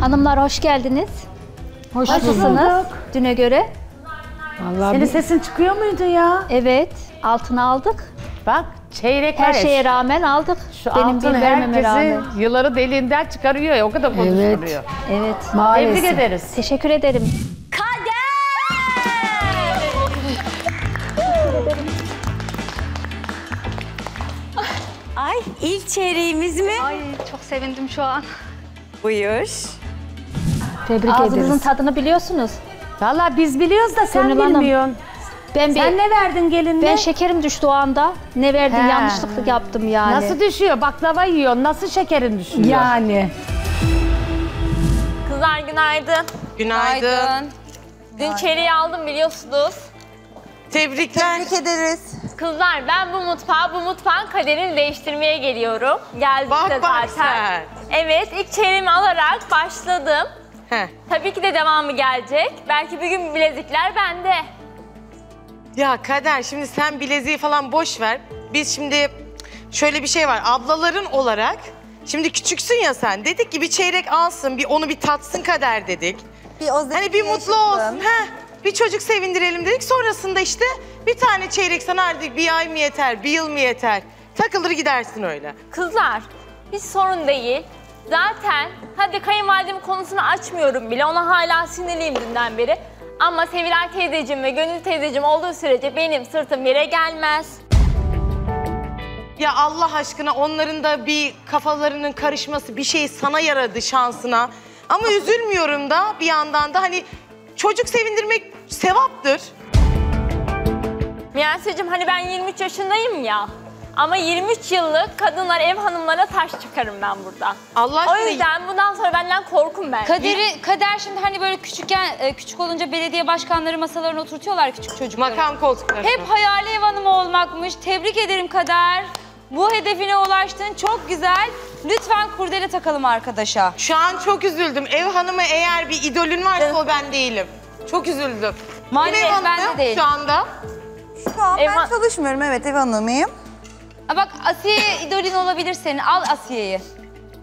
Hanımlar hoş geldiniz. Hoş Nasılsınız? Düne göre. Vallahi Senin bir- sesin çıkıyor muydu ya? Evet, altını aldık. Bak çeyrek Her şeye rağmen aldık. Şu Benim altın bir vermeme herkesi rağmen. yılları deliğinden çıkarıyor ya o kadar konuşturuyor. Evet. maalesef. Tebrik ederiz. Teşekkür ederim. Ay ilk çeyreğimiz mi? Ay çok sevindim şu an. Buyur. Tebrik Ağzınızın ederiz. tadını biliyorsunuz. Valla biz biliyoruz da sen Gönül Hanım, bilmiyorsun. Ben bir Sen ne verdin gelinle? ben şekerim düştü o anda. Ne verdim He. yanlışlıkla yaptım yani. Nasıl düşüyor? Baklava yiyor. Nasıl şekerin düşüyor? Yani. Kızlar günaydın. Günaydın. Dün çeyreği aldım biliyorsunuz. Tebrikler. Tebrik ederiz. Kızlar ben bu mutfağa, bu mutfağın kaderini değiştirmeye geliyorum. Geldik Bak de bak zaten. sen. Evet ilk çeyreğimi alarak başladım. Heh. Tabii ki de devamı gelecek. Belki bir gün bilezikler bende. Ya Kader şimdi sen bileziği falan boş ver. Biz şimdi şöyle bir şey var. Ablaların olarak şimdi küçüksün ya sen. Dedik ki bir çeyrek alsın, bir onu bir tatsın Kader dedik. Bir o Hani bir mutlu olsun. Heh. Bir çocuk sevindirelim dedik. Sonrasında işte bir tane çeyrek sana artık bir ay mı yeter, bir yıl mı yeter? Takılır gidersin öyle. Kızlar hiç sorun değil. Zaten hadi kayınvalidemin konusunu açmıyorum bile. Ona hala sinirliyim dünden beri. Ama Sevilay teyzeciğim ve Gönül teyzeciğim olduğu sürece benim sırtım yere gelmez. Ya Allah aşkına onların da bir kafalarının karışması bir şey sana yaradı şansına. Ama üzülmüyorum da bir yandan da hani çocuk sevindirmek sevaptır. Miyase'cim hani ben 23 yaşındayım ya. Ama 23 yıllık kadınlar ev hanımlara taş çıkarım ben burada. Allah O aşkına yüzden bundan sonra benden korkun ben. Kaderi, kader şimdi hani böyle küçükken, e, küçük olunca belediye başkanları masalarına oturtuyorlar küçük çocukları. makam koltukları. Hep hayali ev hanımı olmakmış. Tebrik ederim kader. Bu hedefine ulaştın. Çok güzel. Lütfen kurdele takalım arkadaşa. Şu an çok üzüldüm. Ev hanımı eğer bir idolün varsa o ben değilim. Çok üzüldüm. Maalesef Kim ev ben de hanımı değil. Şu anda. Şu an Ev- ben çalışmıyorum evet ev hanımıyım. Ha bak Asiye idolün olabilir senin. Al Asiye'yi.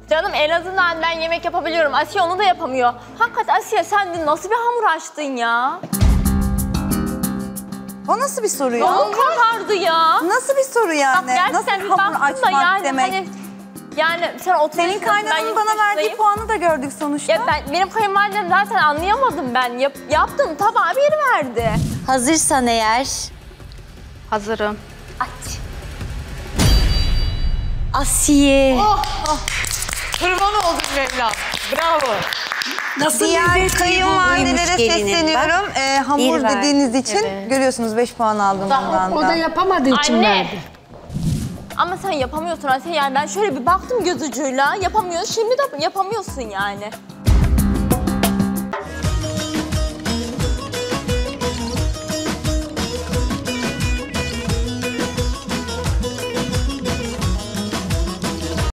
Canım en azından ben yemek yapabiliyorum. Asiye onu da yapamıyor. Hakikaten Asiye sen dün nasıl bir hamur açtın ya? O nasıl bir soru ya? Yolun kapardı ya. Nasıl bir soru Bak yani? gerçekten nasıl bir hamur baktım da açmak yani demek? hani... Yani sen 30 Senin kaynananın 23 bana verdiği puanı da gördük sonuçta. Ya ben, benim kayınvalidem zaten anlayamadım ben. Yap, yaptım tabağa bir verdi. Hazırsan eğer Hazırım. Asiye. Kurban oldum Mevlam. Bravo. Nasıl Diğer kayınvalidelere sesleniyorum. Ee, hamur Bir ver. dediğiniz için görüyorsunuz 5 puan aldım bundan O da. da yapamadığı için Anne. verdi. Ama sen yapamıyorsun Asiye yani ben şöyle bir baktım göz ucuyla yapamıyorsun. Şimdi de yapamıyorsun yani.